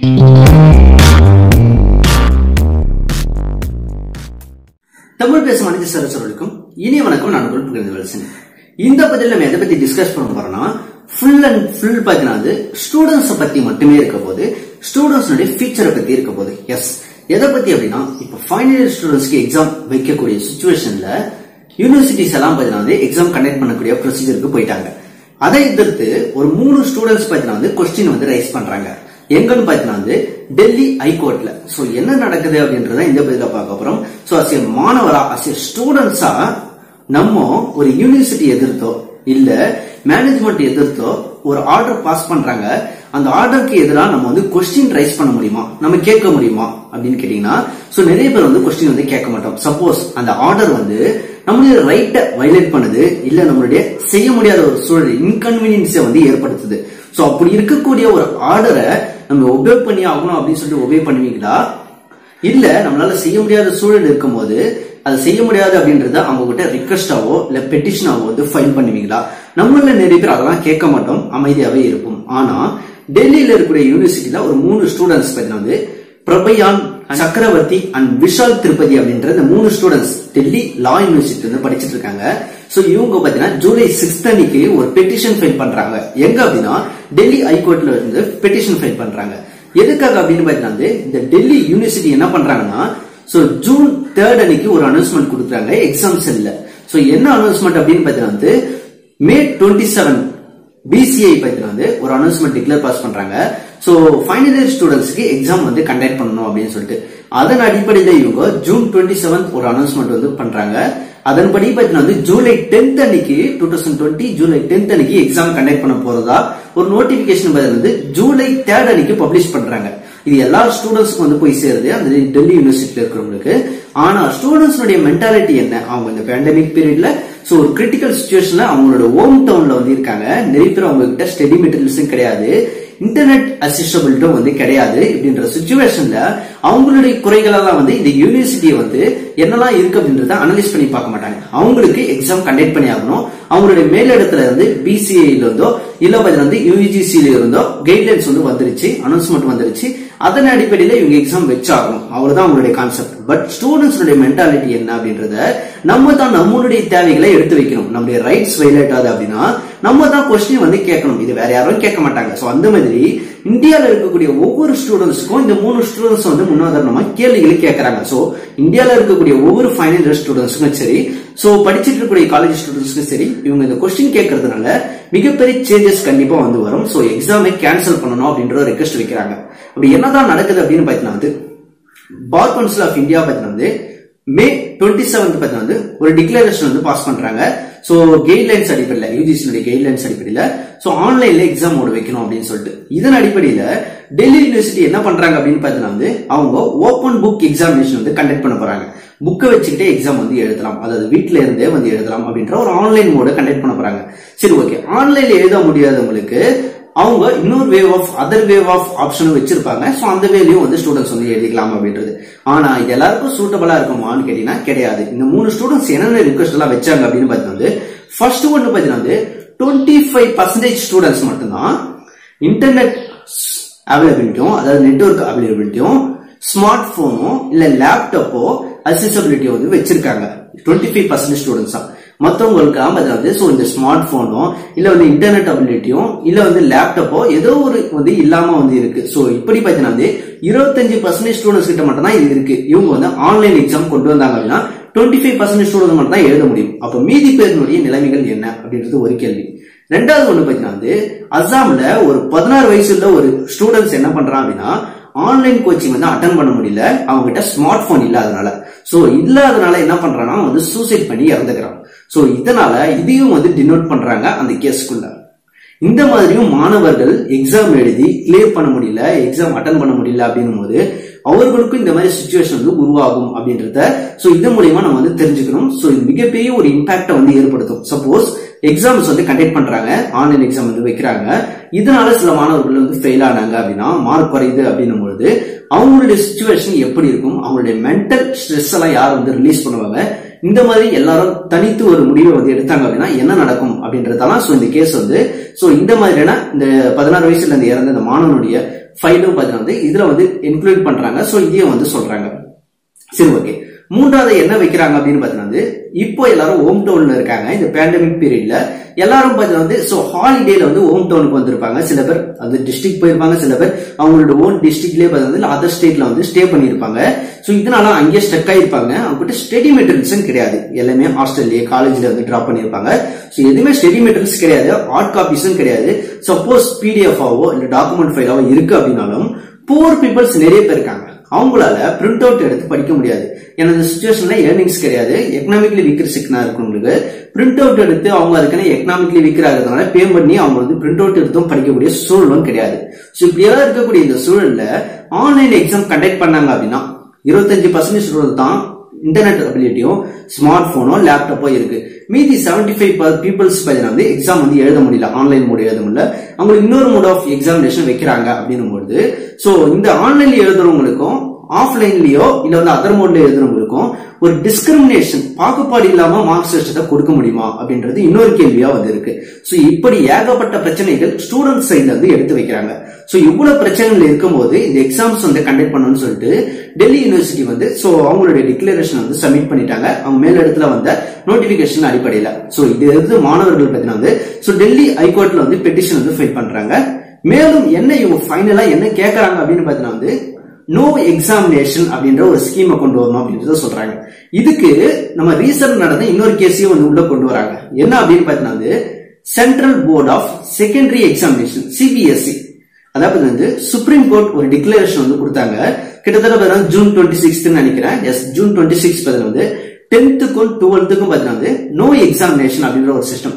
தமிழ் பேசும் அனைத்து சரசர்களுக்கும் இனிய வணக்கம். நான் உங்கள் புகழ்ந்து வலசன் இந்த பதில் நம்ம எதை பத்தி டிஸ்கஸ் பண்ண போறோம்னா ஃபுல் அண்ட் ஃபுல் பார்த்தீங்கன்னா வந்து ஸ்டூடெண்ட்ஸ் பத்தி மட்டுமே இருக்க போது ஸ்டூடெண்ட்ஸ் ஃபீச்சரை பத்தி இருக்க போது. எஸ் எதை பத்தி அப்படின்னா இப்ப ஃபைனல் இயர் ஸ்டூடெண்ட்ஸ்க்கு எக்ஸாம் வைக்கக்கூடிய சுச்சுவேஷன்ல யூனிவர்சிட்டிஸ் எல்லாம் பார்த்தீங்கன்னா வந்து எக்ஸாம் கண்டக்ட் பண்ணக்கூடிய ப்ரொசீஜருக்கு போயிட்டாங்க. அதை எதிர்த்து ஒரு மூணு ஸ்டூடெண்ட்ஸ் பார்த்தீங்கன்னா வந்து கொஸ்டின் வந்து ரைஸ் பண்றாங்க. எங்கன்னு பார்த்தீங்கன்னா வந்து டெல்லி ஹைகோர்ட்ல. சோ என்ன நடக்குது அப்படின்றத இந்த பதில பார்க்க போறோம். சோ அஸ் ஏ மாணவரா அஸ் ஏ ஸ்டூடெண்ட்ஸா நம்ம ஒரு யூனிவர்சிட்டி எதிர்த்தோ இல்ல மேனேஜ்மெண்ட் எதிர்த்தோ ஒரு ஆர்டர் பாஸ் பண்றாங்க. அந்த ஆர்டருக்கு எதிராக நம்ம வந்து கொஸ்டின் ரைஸ் பண்ண முடியுமா? நம்ம கேட்க முடியுமா? அப்படின்னு கேட்டீங்கன்னா சோ நிறைய பேர் வந்து கொஸ்டின் வந்து கேட்க மாட்டோம். சப்போஸ் அந்த ஆர்டர் வந்து நம்மளுடைய ரைட்டை வயலேட் பண்ணுது இல்ல நம்மளுடைய செய்ய முடியாத ஒரு சூழல் இன்கன்வீனியன்ஸை வந்து ஏற்படுத்துது. சோ அப்படி இருக்கக்கூடிய ஒரு ஆர்டரை நம்ம ஒபே பண்ணி ஆகணும் அப்படின்னு சொல்லிட்டு ஒபே பண்ணுவீங்களா? இல்ல நம்மளால செய்ய முடியாத சூழல் இருக்கும்போது அது செய்ய முடியாது அப்படின்றத அவங்க கிட்ட ரிக்வஸ்டாவோ இல்ல பெட்டிஷனாவோ வந்து ஃபைல் பண்ணுவீங்களா? நம்மள நிறைய பேர் அதெல்லாம் கேட்க மாட்டோம் அமைதியாவே இருப்போம். ஆனா டெல்லியில இருக்கக்கூடிய யூனிவர்சிட்டியில ஒரு மூணு ஸ்டூடெண்ட்ஸ் பத்தி வந்து பிரபயான் சக்கரவர்த்தி அண்ட் விஷால் திருப்பதி அப்படின்ற இந்த மூணு ஸ்டூடெண்ட்ஸ் டெல்லி லா யூனிவர்சிட்டி வந்து படிச்சிட்டு இருக்காங்க. சோ இவங்க பாத்தீங்கன்னா ஜூலை சிக்ஸ்த் அன்னைக்கு ஒரு பெட்டிஷன் ஃபைல் பண்றாங்க. எங்க அப்படின்னா டெல்லி ஹைகோர்ட்ல இருந்து பெட்டிஷன் ஃபைல் பண்றாங்க. எதுக்காக அப்படின்னு பார்த்தீங்கன்னா வந்து இந்த டெல்லி யூனிவர்சிட்டி என்ன பண்றாங்கன்னா சோ ஜூன் தேர்ட் அன்னைக்கு ஒரு அனௌன்ஸ்மெண்ட் கொடுக்குறாங்க எக்ஸாம்ஸ் இல்ல சோ என்ன அனௌன்ஸ்மெண்ட் அப்படின்னு பார்த்தீங்கன்னா வந்து மே டுவெண்ட்டி செவன் பிசிஐ பார்த்தீங்கன்னா வந்து ஒரு அனௌன்ஸ்மெண்ட் டிக்ளேர் பாஸ் பண்றாங்க. சோ ஃபைனல் இயர் ஸ்டூடெண்ட்ஸ்க்கு எக்ஸாம் வந்து கண்டக்ட் பண்ணணும் அப்படின்னு சொல்லிட்டு. அதன் அடிப்படையில் இவங்க ஜூன் டுவெண்ட்டி செவன்த் ஒரு அனௌன்ஸ்மெண்ட் வந்து பண்றாங்க. அதன்படி பார்த்தீங்கன்னா வந்து ஜூலை டென்த் அன்னைக்கு two thousand twenty July tenth அன்னைக்கு எக்ஸாம் கண்டக்ட் பண்ண போறதா? ஒரு நோட்டிபிகேஷன் வந்து ஜூலை தேர்ட் அன்னைக்கு பப்ளிஷ் பண்றாங்க. இது எல்லா ஸ்டூடெண்ட்ஸ்க்கும் வந்து போய் சேருது. அந்த டெல்லி யூனிவர்சிட்டியில இருக்கிறவங்களுக்கு. ஆனா ஸ்டூடெண்ட்ஸ்னுடைய மென்டாலிட்டி என்ன? அவங்க இந்த பேண்டமிக் பீரியட்ல சோ ஒரு கிரிட்டிக்கல் சுச்சுவேஷன்ல அவங்களோட ஹோம் டவுன்ல வந்து இருக்காங்க. நிறைய பேர் அவங்க கிட்ட ஸ்டடி மெட்டீரியல்ஸும் கிடையாது. இன்டர்நெட் அசிஸ்டபிலிட்டும் வந்து கிடையாது அப்படின்ற சுச்சுவேஷன்ல அவங்களுடைய குறைகளெல்லாம் வந்து இந்த யூனிவர்சிட்டியை வந்து என்னெல்லாம் இருக்கு அப்படின்றத அனலைஸ் பண்ணி பார்க்க மாட்டாங்க. அவங்களுக்கு எக்ஸாம் கண்டக்ட் பண்ணி ஆகணும். அவங்களுடைய மேலிடத்துல இருந்து பிசிஐல இருந்தோ இல்ல பதில் வந்து யூஜிசியில இருந்தோ கைட்லைன்ஸ் வந்து வந்துருச்சு அனௌன்ஸ்மெண்ட் வந்துருச்சு. அதன் அடிப்படையில இவங்க எக்ஸாம் வச்சாகணும். அவ்வளவுதான் அவங்களுடைய கான்செப்ட் பட் ஸ்டூடெண்ட்ஸுடைய மென்டாலிட்டி என்ன அப்படின்றத நம்ம தான் நம்மளுடைய தேவைகளை எடுத்து வைக்கணும். நம்மளுடைய ரைட்ஸ் வைலேட் ஆகுது அப்படின்னா நம்ம தான் கொஸ்டின் வந்து கேட்கணும். இது வேற யாரும் கேட்க மாட்டாங்க. ஸோ அந்த மாதிரி இந்தியாவில் இருக்கக்கூடிய ஒவ்வொரு ஸ்டூடெண்ட்ஸ்க்கும் இந்த மூணு ஸ்டூடெண்ட்ஸ் வந்து முன்னுதாரணமா கேள்விகளை கேட்கறாங்க. ஸோ இந்தியாவில் இருக்கக்கூடிய ஒவ்வொரு ஃபைனல் இயர் ஸ்டூடெண்ட்ஸ்க்கும் சரி ஸோ படிச்சுட்டு இருக்கக்கூடிய காலேஜ் ஸ்டூடெண்ட்ஸ்க்கும் சரி இவங்க இந்த கொஸ்டின் கேட்கறதுனால மிகப்பெரிய சேஞ்சஸ் கண்டிப்பா வந்து வரும். ஸோ எக்ஸாமை கேன்சல் பண்ணணும் அப்படின்ற ரெக்வஸ்ட் வைக்கிறாங்க. அப்படி என்னதான் நடக்குது அப்படின்னு பார்த்தீங்கன்னா வந்து பார் கவுன்சில் ஆஃப் இந்தியா பார்த்தீங்கன்னா வந்து மே டுவெண்ட்டி செவன்த் பார்த்தீங்கன்னா வந்து ஒரு டிக்ளரேஷன் வந்து பாஸ் பண்றாங்க. ஸோ கைட்லைன்ஸ் அடிப்படையில் யூஜிசியுடைய கைட்லைன்ஸ் அடிப்படையில் ஸோ ஆன்லைன்ல எக்ஸாம் ஓட வைக்கணும் அப்படின்னு சொல்லிட்டு. இதன் அடிப்படையில் டெல்லி யூனிவர்சிட்டி என்ன பண்றாங்க அப்படின்னு பார்த்தீங்கன்னா வந்து அவங்க ஓப்பன் புக் எக்ஸாமினேஷன் வந்து கண்டக்ட் பண்ண போறாங்க. புக்கை வச்சுக்கிட்டே எக்ஸாம் வந்து எழுதலாம். அதாவது வீட்டில இருந்தே வந்து எழுதலாம் அப்படின்ற ஒரு ஆன்லைன் மோட கண்டக்ட் பண்ண போறாங்க. சரி ஓகே ஆன்லைன்ல எழுத முடியாதவங்களுக்கு அவங்க இன்னொரு way of other way of ஆப்ஷனும் வச்சிருப்பாங்க. ஸோ அந்த வேலையும் வந்து ஸ்டூடெண்ட்ஸ் வந்து எழுதிக்கலாம் அப்படின்றது. ஆனா இது எல்லாருக்கும் சூட்டபிளா இருக்குமான்னு கேட்டீங்கன்னா கிடையாது. இந்த மூணு ஸ்டூடெண்ட்ஸ் என்னென்ன ரிக்வஸ்ட் எல்லாம் வச்சாங்க அப்படின்னு பார்த்தீங்கன்னா வந்து ஃபர்ஸ்ட் ஒன்று பார்த்தீங்கன்னா வந்து டுவெண்ட்டி ஃபைவ் பர்சன்டேஜ் ஸ்டூடெண்ட்ஸ் மட்டும்தான் இன்டர்நெட் அவைலபிலிட்டியும் அதாவது நெட்ஒர்க் அவைலபிலிட்டியும் ஸ்மார்ட் போனோ இல்ல லேப்டாப்போ அசிசபிலிட்டியோ வந்து வச்சிருக்காங்க. டுவெண்ட்டி ஃபைவ் பர்சன்டேஜ் ஸ்டூடெண்ட்ஸ் தான் மற்றவங்களுக்கு அதாவது ஸோ இந்த ஸ்மார்ட் ஃபோனோ இல்லை வந்து இன்டர்நெட் அபிலிட்டியும் இல்லை வந்து லேப்டாப்போ ஏதோ ஒரு வந்து இல்லாமல் வந்து இருக்கு. ஸோ இப்படி பார்த்தீங்கன்னா வந்து இருபத்தஞ்சு பர்சன்டேஜ் ஸ்டூடெண்ட்ஸ் கிட்ட மட்டும் தான் இது இருக்கு. இவங்க வந்து ஆன்லைன் எக்ஸாம் கொண்டு வந்தாங்க அப்படின்னா டுவெண்ட்டி ஃபைவ் பர்சன்டேஜ் ஸ்டூடெண்ட் மட்டும் தான் எழுத முடியும். அப்போ மீதி பேருனுடைய நிலைமைகள் என்ன அப்படின்றது ஒரு கேள்வி. ரெண்டாவது ஒன்று பார்த்தீங்கன்னா வந்து அசாம்ல ஒரு பதினாறு வயசுல ஒரு ஸ்டூடெண்ட்ஸ் என்ன பண்ணுறான் அப்படின்னா ஆன்லைன் கோச்சிங் வந்து அட்டன் பண்ண முடியல. அவங்க கிட்ட ஸ்மார்ட் போன் இல்லாதனால. சோ இல்லாதனால என்ன பண்றான்னா வந்து சூசைட் பண்ணி இறந்துக்கிறான். ஸோ இதனால இதையும் வந்து டினோட் பண்றாங்க அந்த கேஸ்க்குள்ள இந்த மாதிரியும் மாணவர்கள் எக்ஸாம் எழுதி கிளியர் பண்ண முடியல எக்ஸாம் அட்டன் பண்ண முடியல அப்படின்னும் போது அவர்களுக்கும் இந்த மாதிரி சுச்சுவேஷன் வந்து உருவாகும் அப்படின்றத ஸோ இதன் மூலியமா நம்ம வந்து தெரிஞ்சுக்கணும். ஸோ இது மிகப்பெரிய ஒரு இம்பாக்டை வந்து ஏற்படுத்தும். சப்போஸ் எக்ஸாம்ஸ் வந்து கண்டக்ட் பண்றாங்க ஆன்லைன் எக்ஸாம் வந்து வைக்கிறாங்க. இதனால சில மாணவர்கள் வந்து ஃபெயில் ஆனாங்க அப்படின்னா மார்க் குறையுது அப்படின்னும் பொழுது அவங்களுடைய சுச்சுவேஷன் எப்படி இருக்கும்? அவங்களுடைய மென்டல் ஸ்ட்ரெஸ் எல்லாம் யார் வந்து ரிலீஸ் பண்ணுவாங்க? இந்த மாதிரி எல்லாரும் தனித்து ஒரு முடிவை வந்து எடுத்தாங்க அப்படின்னா என்ன நடக்கும் அப்படின்றதெல்லாம் சோ இந்த கேஸ் வந்து சோ இந்த மாதிரியான இந்த பதினாறு வயசுல இருந்து இறந்த இந்த மாணவனுடைய ஃபைலும் பார்த்தீங்கன்னா வந்து இதுல வந்து இன்க்ளூட் பண்றாங்க. சோ இதையும் வந்து சொல்றாங்க. சரி ஓகே மூன்றாவது என்ன வைக்கிறாங்க அப்படின்னு பாத்தீங்கன்னா வந்து இப்போ எல்லாரும் ஹோம் டவுன்ல இருக்காங்க. இந்த பேண்டமிக் பீரியட்ல எல்லாரும் பாத்தீங்கன்னா வந்து சோ ஹாலிடேல வந்து ஹோம் டவுனுக்கு வந்திருப்பாங்க. சில பேர் அந்த டிஸ்ட்ரிக்ட் போயிருப்பாங்க. சில பேர் அவங்களோட ஓன் டிஸ்ட்ரிக்ட்லயே பாத்தீங்கன்னா அதர் ஸ்டேட்ல வந்து ஸ்டே பண்ணிருப்பாங்க சோ இதனால அங்கேயே ஸ்டக் ஆயிருப்பாங்க. அவங்ககிட்ட ஸ்டடி மெட்டீரியல்ஸும் கிடையாது. எல்லாமே ஹாஸ்டல்லே காலேஜ்ல வந்து டிராப் பண்ணிருப்பாங்க சோ எதுவுமே ஸ்டடி மெட்டீரியல்ஸ் கிடையாது. ஹார்ட் காப்பீஸும் கிடையாது. சப்போஸ் பிடிஎஃப் ஆவோ இல்ல டாக்குமெண்ட் ஃபைலாவோ இருக்கு அப்படின்னாலும் புவர் பீப்புள்ஸ் நிறைய பேர் இருக்காங்க. அவங்களால பிரிண்ட் அவுட் எடுத்து படிக்க முடியாது. ஏன்னா இந்த சுச்சுவேஷன்ல ஏர்னிங்ஸ் கிடையாது. எக்கனாமிக்லி வீக்கர் செக்னா இருக்கவங்களுக்கு பிரிண்ட் அவுட் எடுத்து அவங்க அதுக்கான எக்கனாமிக்லி வீக்கராக இருக்கிறதுனால பே பண்ணி அவங்க வந்து பிரிண்ட் அவுட் எடுத்தும் படிக்கக்கூடிய சூழலும் கிடையாது. ஸோ இப்படியெல்லாம் இருக்கக்கூடிய இந்த சூழல்ல ஆன்லைன் எக்ஸாம் கண்டக்ட் பண்ணாங்க அப்படின்னா இருபத்தஞ்சு பர்சன்டேஜ் தான் இன்டர்நெட் அபிலிட்டியும் ஸ்மார்ட் போனோ லேப்டாப்போ இருக்கு. மீதி செவன்டி ஃபைவ் பீப்புள்ஸ் பார்த்தீங்கன்னா வந்து எக்ஸாம் வந்து எழுத முடியல ஆன்லைன் மோட் எழுத முடியல. அவங்களுக்கு இன்னொரு மோட் ஆஃப் எக்ஸாமினேஷன் வைக்கிறாங்க அப்படின்னும் பொழுது ஸோ இந்த ஆன்லைன்ல எழுதுறவங்களுக்கும் ஆஃப்லைன்லயோ இல்ல வந்து அதர் மோட்ல எழுதுறவங்களுக்கும் ஒரு டிஸ்கிரிமினேஷன் பாகுபாடு இல்லாம மார்க்ஸ் சிஸ்டத்தை கொடுக்க முடியுமா அப்படின்றது இன்னொரு கேள்வியா வந்து இருக்கு. ஸோ இப்படி ஏகப்பட்ட பிரச்சனைகள் ஸ்டூடெண்ட் சைட்ல இருந்து எடுத்து வைக்கிறாங்க. ஸோ இவ்வளவு பிரச்சனைகள் இருக்கும்போது இந்த எக்ஸாம்ஸ் வந்து கண்டக்ட் பண்ணணும்னு சொல்லிட்டு டெல்லி யூனிவர்சிட்டி வந்து ஸோ அவங்களுடைய டிக்ளரேஷன் வந்து சப்மிட் பண்ணிட்டாங்க. அவங்க மேல இடத்துல வந்த நோட்டிபிகேஷன் அடிப்படையில. ஸோ இது இருந்து மாணவர்கள் பத்தின வந்து ஸோ டெல்லி ஹைகோர்ட்ல வந்து பெட்டிஷன் வந்து ஃபைல் பண்றாங்க. மேலும் என்ன இவங்க ஃபைனலா என்ன கேட்கறாங்க அப்படின்னு பாத்தீங்கன்னா வந்து நோ எக்ஸாமினேஷன் அப்படின்ற ஒரு ஸ்கீமை கொண்டு வரணும் அப்படின்றத சொல்றாங்க. இதுக்கு நம்ம ரீசன்ட் நடந்த இன்னொரு கேஸையும் வந்து உள்ள கொண்டு வராங்க. என்ன அப்படின்னு பார்த்தீங்கன்னா வந்து central board of secondary examination CBSE அதாவது வந்து சுப்ரீம் கோர்ட் ஒரு டிக்ளரேஷன் வந்து கொடுத்தாங்க. கிட்டத்தட்ட ஜூன் டுவெண்ட்டி சிக்ஸ்த் நினைக்கிறேன். எஸ் ஜூன் டுவெண்ட்டி சிக்ஸ் வந்து டென்த்துக்கும் டுவெல்த்துக்கும் பார்த்தீங்கன்னா வந்து நோ எக்ஸாமினேஷன் அப்படின்ற ஒரு சிஸ்டம்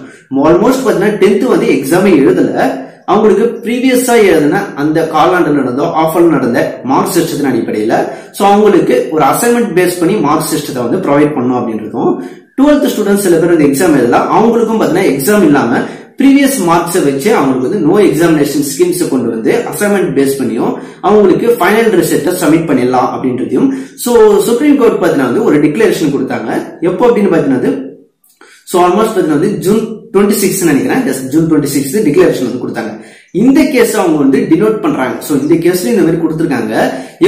ஆல்மோஸ்ட் பார்த்தீங்கன்னா டென்த்து வந்து எக்ஸாமே எழுதல. அவங்களுக்கு ப்ரீவியஸா எழுதின அந்த காலாண்டில் நடந்தோ ஆஃபர் நடந்த மார்க் சிஸ்டத்தின் அடிப்படையில ஸோ அவங்களுக்கு ஒரு அசைன்மெண்ட் பேஸ் பண்ணி மார்க் சிஸ்டத்தை வந்து ப்ரொவைட் பண்ணும் அப்படின்றதும் டுவெல்த் ஸ்டூடெண்ட்ஸ் சில பேர் வந்து எக்ஸாம் எழுதலாம் அவங்களுக்கும் பார்த்தீங்கன்னா எக்ஸாம் இல்லாம ப்ரீவியஸ் மார்க்ஸை வச்சு அவங்களுக்கு வந்து நோ எக்ஸாமினேஷன் ஸ்கீம்ஸை கொண்டு வந்து அசைன்மெண்ட் பேஸ் பண்ணியும் அவங்களுக்கு ஃபைனல் ரிசல்ட்டை சப்மிட் பண்ணிடலாம் அப்படின்றதையும் ஸோ சுப்ரீம் கோர்ட் பார்த்தீங்கன்னா வந்து ஒரு டிக்ளரேஷன் கொடுத்தாங்க. எப்போ அப்படின்னு பார்த்தீங்கன்னா சோ ஆல்மோஸ்ட் பாத்தீங்கன்னா வந்து ஜூன் டுவெண்ட்டி சிக்ஸ் நினைக்கிறேன். ஜூன் டுவெண்ட்டி சிக்ஸ் டிக்ளரேஷன் வந்து கொடுத்தாங்க. இந்த கேஸ் அவங்க வந்து டினோட் பண்றாங்க. சோ இந்த கேஸ்ல இந்த மாதிரி கொடுத்துருக்காங்க.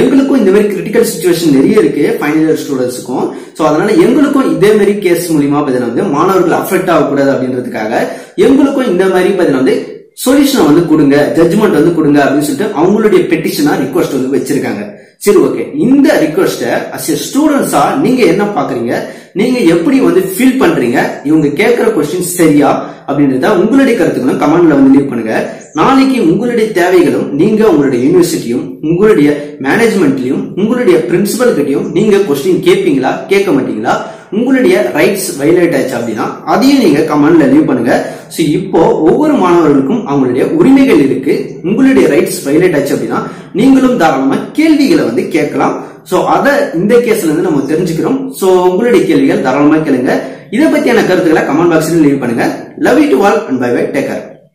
எங்களுக்கும் இந்த மாதிரி கிரிட்டிக்கல் சுச்சுவேஷன் நிறைய இருக்கு ஃபைனல் இயர் ஸ்டூடெண்ட்ஸுக்கும் சோ அதனால எங்களுக்கும் இதே மாதிரி கேஸ் மூலியமா பாத்தீங்கன்னா வந்து மாணவர்கள் அஃபெக்ட் ஆகக்கூடாது அப்படின்றதுக்காக எங்களுக்கும் இந்த மாதிரி பாத்தீங்கன்னா வந்து சொல்யூஷனை வந்து கொடுங்க ஜட்ஜ்மெண்ட் வந்து கொடுங்க அப்படின்னு சொல்லிட்டு அவங்களுடைய பெட்டிஷனா ரிக்வஸ்ட் வந்து வச்சிருக்காங்க. சரி ஓகே இந்த ரிக்வஸ்ட அஸ் ஸ்டூடெண்ட்ஸா நீங்க என்ன பாக்குறீங்க? நீங்க எப்படி வந்து ஃபீல் பண்றீங்க? இவங்க கேட்கிற கொஸ்டின் சரியா? அப்படின்றத உங்களுடைய கருத்துக்களும் கமெண்ட்ல வந்து லீவ் பண்ணுங்க. நாளைக்கு உங்களுடைய தேவைகளும் நீங்க உங்களுடைய யூனிவர்சிட்டியும் உங்களுடைய மேனேஜ்மெண்ட்லயும் உங்களுடைய பிரின்சிபல் கிட்டையும் நீங்க கொஸ்டின் கேட்பீங்களா கேட்க மாட்டீங்களா? உங்களுடைய ரைட்ஸ் வயலேட் ஆச்சு அப்படின்னா அதையும் நீங்க கமெண்ட்ல லீவ் பண்ணுங்க. ஸோ இப்போ ஒவ்வொரு மாணவர்களுக்கும் அவங்களுடைய உரிமைகள் இருக்கு. உங்களுடைய ரைட்ஸ் வயலேட் ஆச்சு அப்படின்னா நீங்களும் தாராளமா கேள்விகளை வந்து கேட்கலாம். ஸோ அதை இந்த கேஸ்ல இருந்து நம்ம தெரிஞ்சுக்கிறோம். ஸோ உங்களுடைய கேள்விகள் தாராளமா கேளுங்க. இதை பத்தியான கருத்துக்களை கமெண்ட் பாக்ஸ்ல லீவ் பண்ணுங்க. Love you to all and bye bye take care